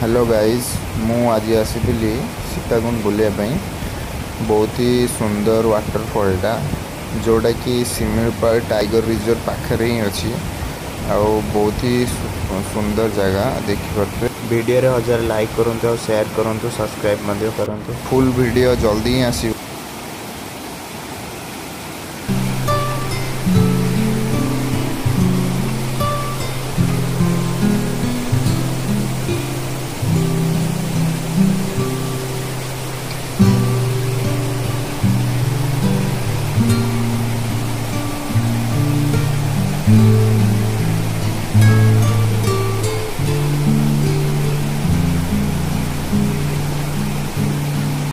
Hello guys ମୁଁ ଆଜି ଆସିଥିଲି ସୀତାକୁଣ୍ଡ ବୁଲିବା ପାଇଁ ବହୁତ ହି ସୁନ୍ଦର ୱାଟରଫଲ୍ଟା ଯେଉଁଟାକି ସିମିଳିପାଳ ଟାଇଗର ରିଜର୍ଭ ପାଖରେ ହିଁ ଅଛି ଆଉ ବହୁତ ହି ସୁନ୍ଦର ଜାଗା ଦେଖିପାରୁଥିବେ ଭିଡ଼ିଓରେ ହଜାରେ ଲାଇକ୍ କରନ୍ତୁ ଆଉ ସେୟାର କରନ୍ତୁ ସବସ୍କ୍ରାଇବ୍ ମଧ୍ୟ କରନ୍ତୁ ଫୁଲ୍ ଭିଡ଼ିଓ ଜଲ୍ଦି ହିଁ ଆସିବ Mm-hmm.